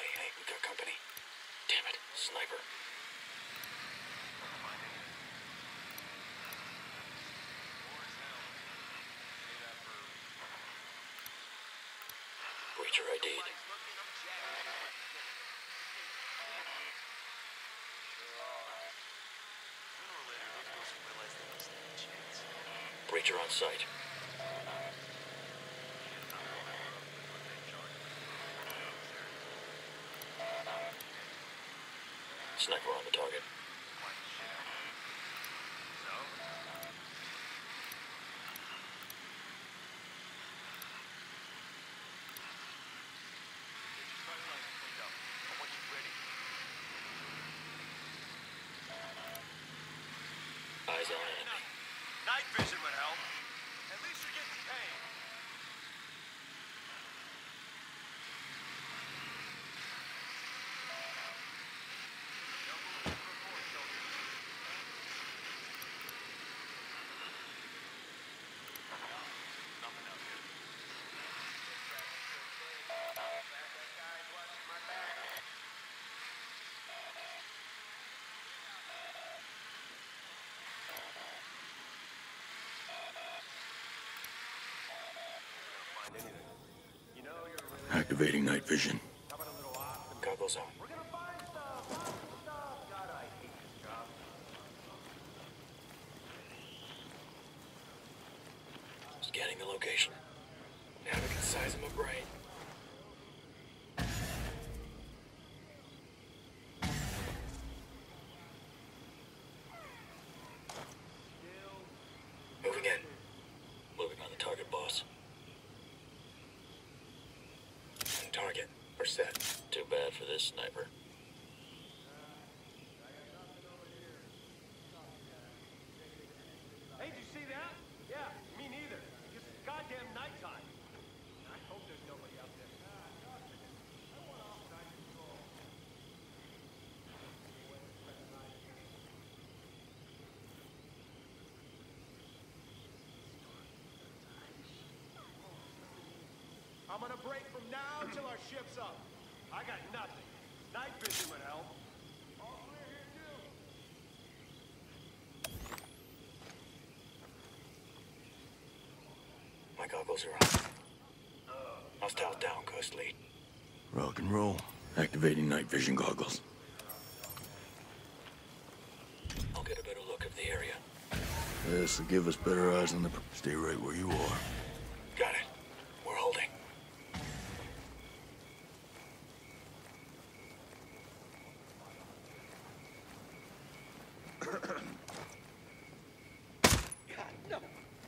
Hey, hey, we got company. Damn it, sniper. Breacher ID'd. Breacher on site. Activating night vision. Goggles on. Scanning the location. Now we can size him up right. Moving in. Moving on the target, boss. On target. We're set. Too bad for this sniper. Hey, did you see that? Yeah, me neither. Just goddamn nighttime. I hope there's nobody out there. I'm gonna break from now till our ship's up. I got nothing. Night vision would help. All clear here too. My goggles are on. Hostile down, Ghost Lead. Rock and roll. Activating night vision goggles. I'll get a better look of the area. This will give us better eyes on the... Stay right where you are. Got it. We're holding.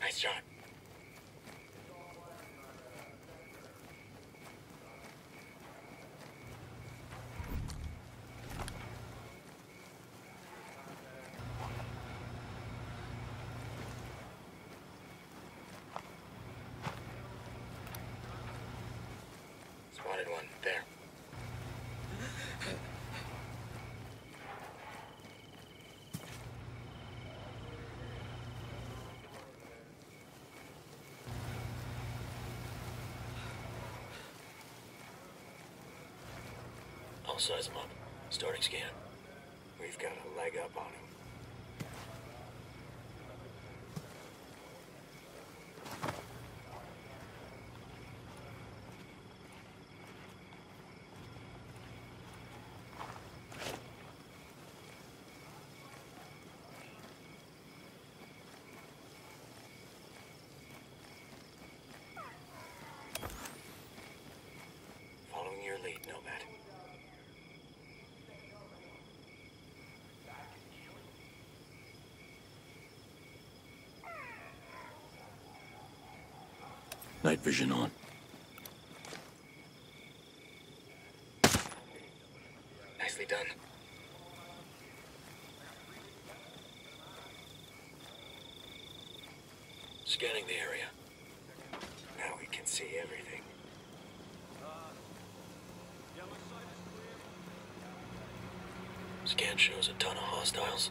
Nice shot. Spotted one. There. I'll size him up. Starting scan. We've got a leg up on him. Following your lead, Nomad. Night vision on. Nicely done. Scanning the area. Now we can see everything. Scan shows a ton of hostiles.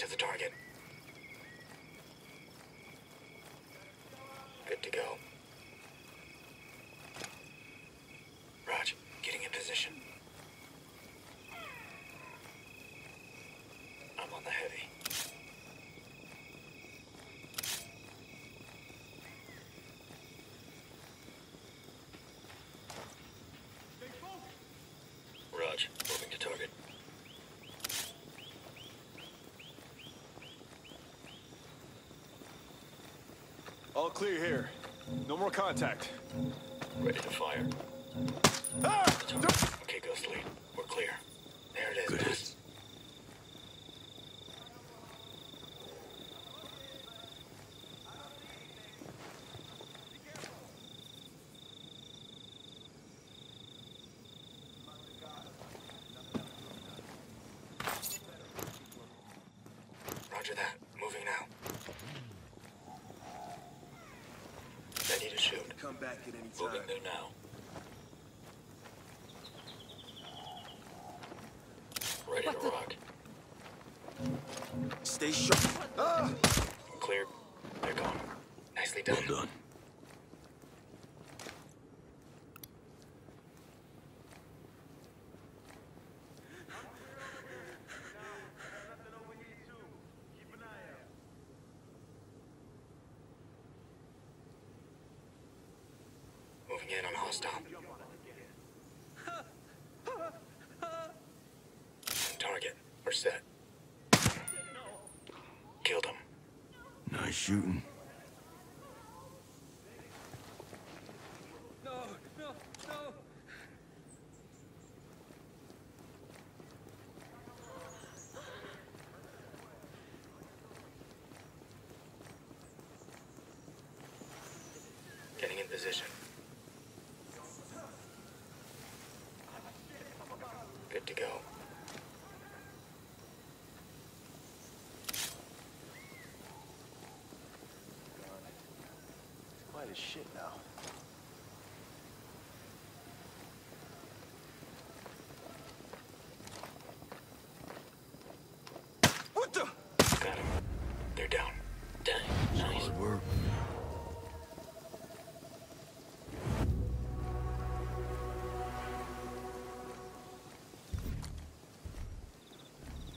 to the target. Good to go. Raj, getting in position. I'm on the heavy. Raj, moving to target. All clear here. No more contact. Ready to fire. Ah! Okay, Ghost Lead. We're clear. There it is. Good boss. Roger that. Moving now. Ready to shoot. Come back at any Moving there now. Ready to rock. Stay sharp. Ah! Clear. They're gone. Nicely done. Well done. Moving in on hostile. Target. We're set. Killed him. Nice shooting. No, no, no. Getting in position. light as shit now. What the? Got him. They're down. Dang. Nice. Solid work.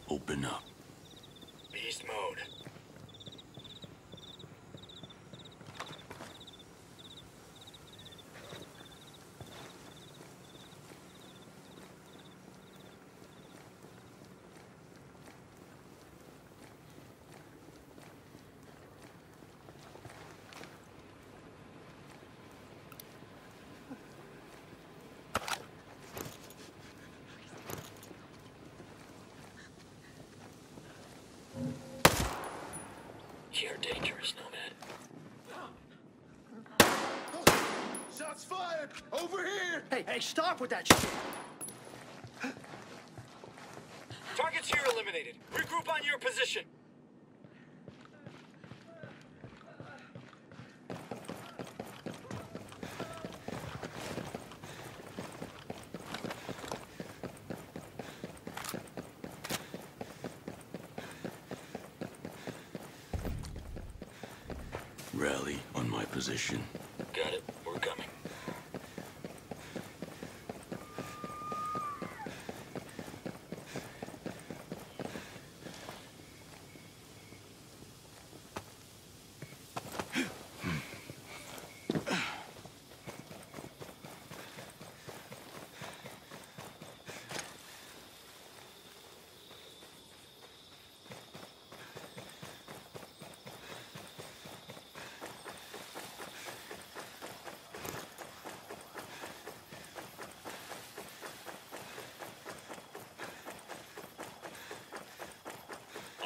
Open up. Beast mode. You're dangerous, Nomad. Shots fired! Over here! Hey, hey, stop with that shit! Targets here eliminated. Regroup on your position. Rally on my position. Got it. We're coming.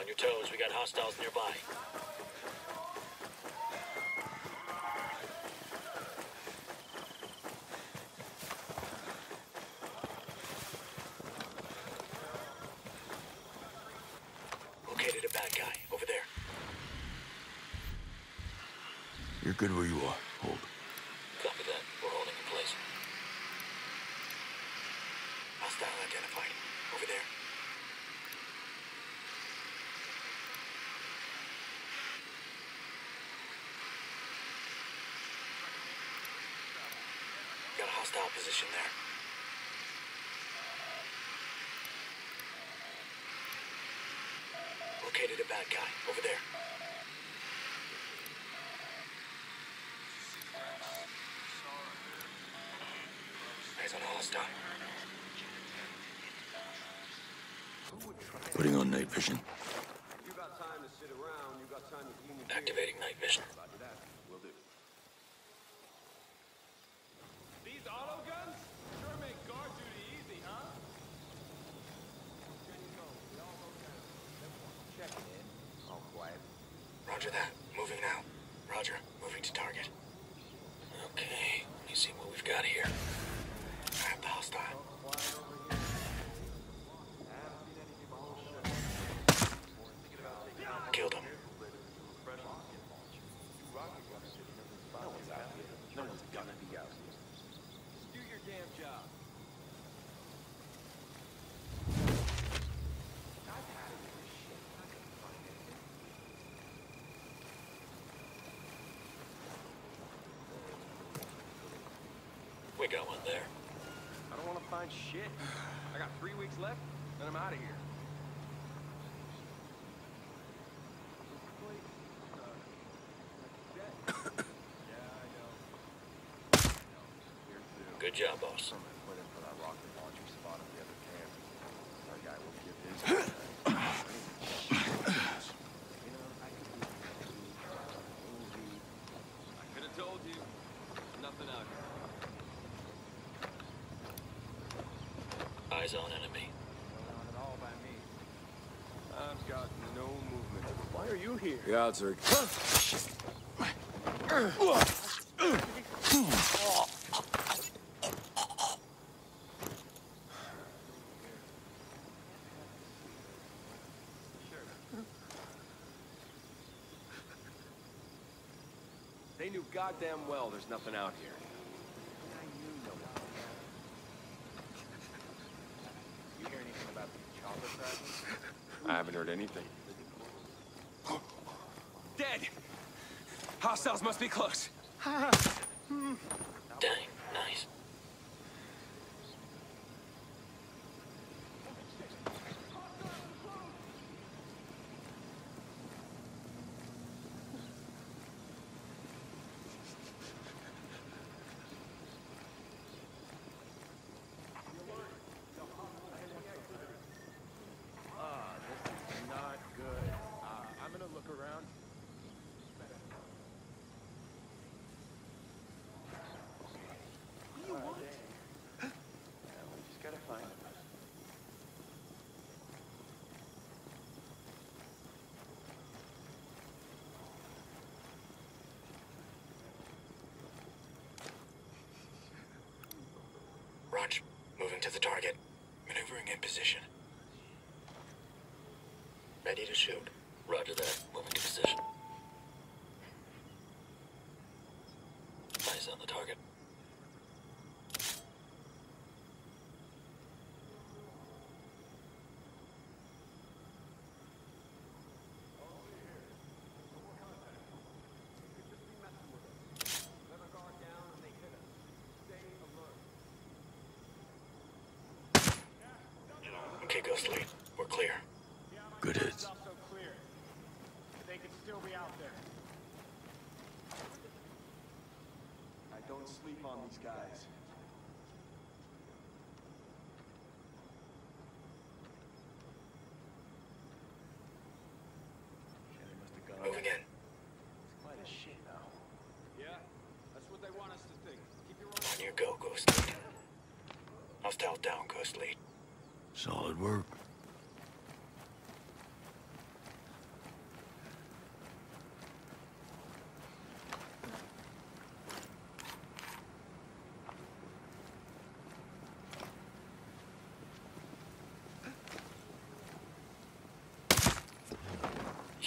On your toes, we got hostiles nearby. Located a bad guy over there. You're good where you are. Hold. Copy that. We're holding in place. Hostile identified. Over there. A position there. Located a bad guy over there. Eyes on hostile. Putting on night vision. You got time to sit around, you got time to clean your Activating night vision. Roger that. Will do. These auto guns sure make guard duty easy, huh? Can you go? We all go down. Checking in. All quiet. Roger that. Moving now. Roger. Moving to target. Okay. Let me see what we've got here. I have the hostile. Killed him. No one's gonna be out here. Just do your damn job. We got one there. I don't want to find shit. I got three weeks left, then I'm out of here. Good job, boss. Could have told you. Nothing out here. Eyes on enemy. I've got no movement. Why are you here? The odds are They knew goddamn well there's nothing out here. You hear anything about the chopper crashing? I haven't heard anything. Hostiles must be close. Ah. Hmm. Dang. Nice. Moving to the target. Maneuvering in position. Ready to shoot. Roger that. Moving to position. Eyes on the target. Okay, Ghost Lead. We're clear. Good hits. Not so clear. They could still be out there. I don't sleep on these guys. Yeah, they must have gone. Moving in. It's quite a shit now. Yeah, that's what they want us to think. Keep your On your go, Ghost Lead. Hostile down, Ghost Lead. Solid work.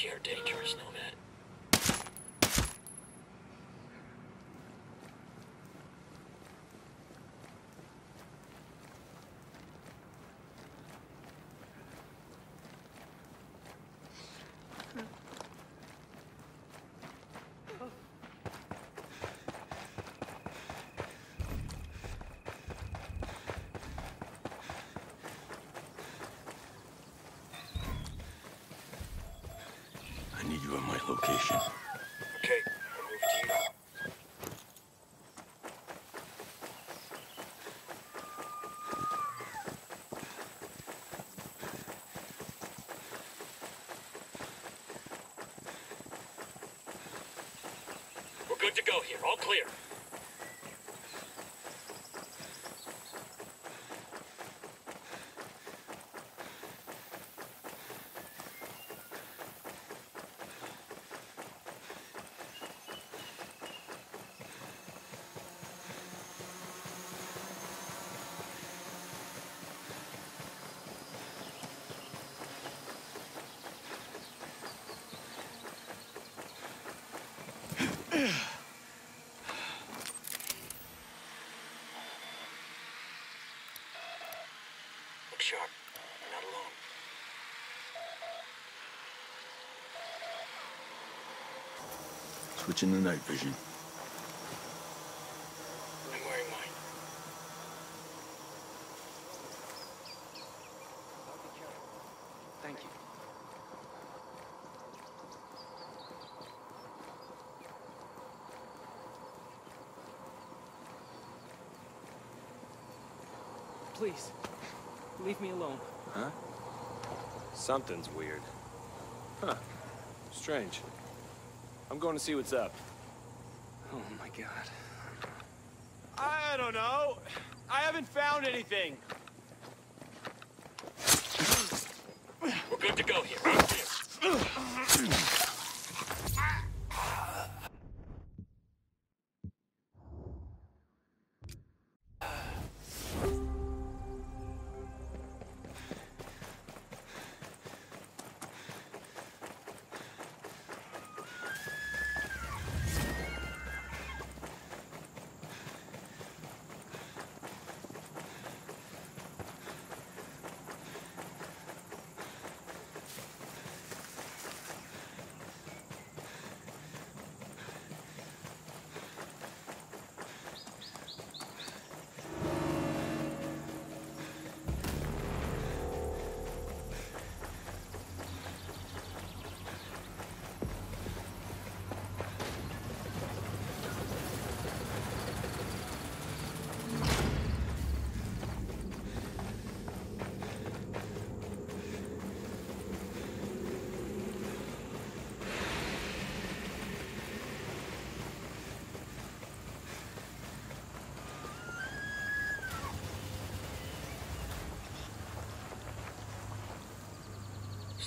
You're dangerous, Nomad. I need you at my location. Okay. We're good to go here. All clear. Sharp. You're not alone. Switching the night vision. I'm wearing mine. Thank you. Please, leave me alone. Huh? Something's weird. Huh. Strange. I'm going to see what's up. Oh my god. I don't know. I haven't found anything.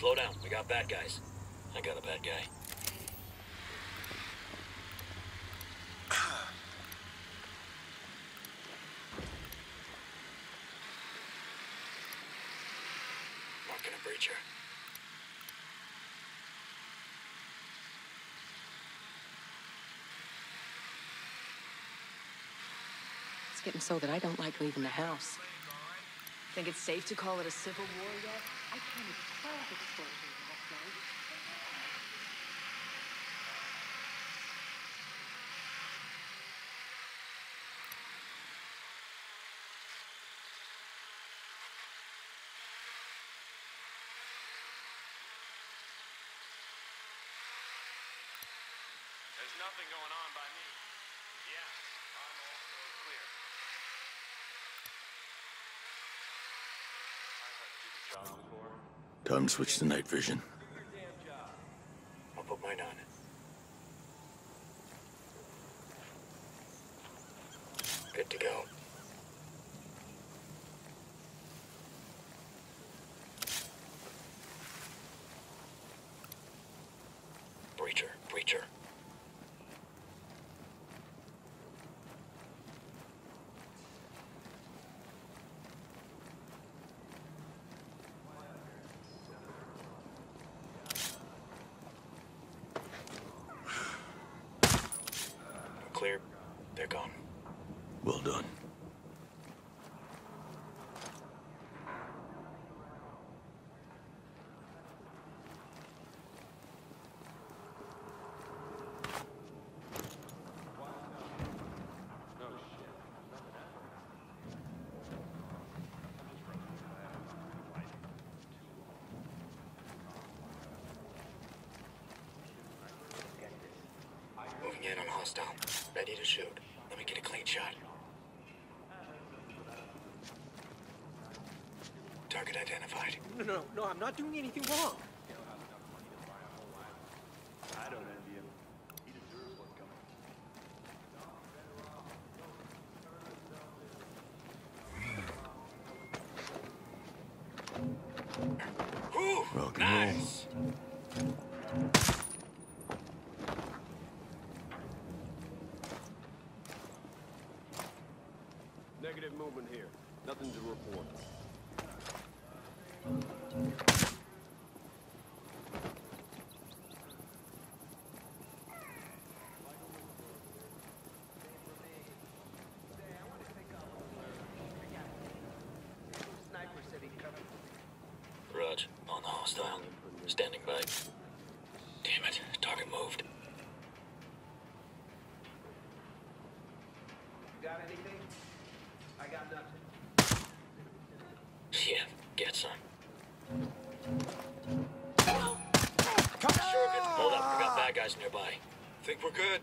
Slow down. We got bad guys. I got a bad guy. Marking a breacher. It's getting so that I don't like leaving the house. Think it's safe to call it a civil war yet? I counted 12 explosions last night. There's nothing going on by me. Yes, I'm also clear. I've had to do the job before. To switch to night vision. I'll put mine on. Good to go. Breacher, breacher. Clear. They're gone. Well done. Moving in on hostile. Ready to shoot. Let me get a clean shot. Target identified. No, no, no, I'm not doing anything wrong. I don't envy him. He deserves what's coming. Whew, Rock and roll. nice. Negative movement here. Nothing to report. Raj, on the hostile. Standing by. Damn it, target moved. Got anything? I got nothing. Yeah, get some. Sure, good. Hold up, we got bad guys nearby. Think we're good?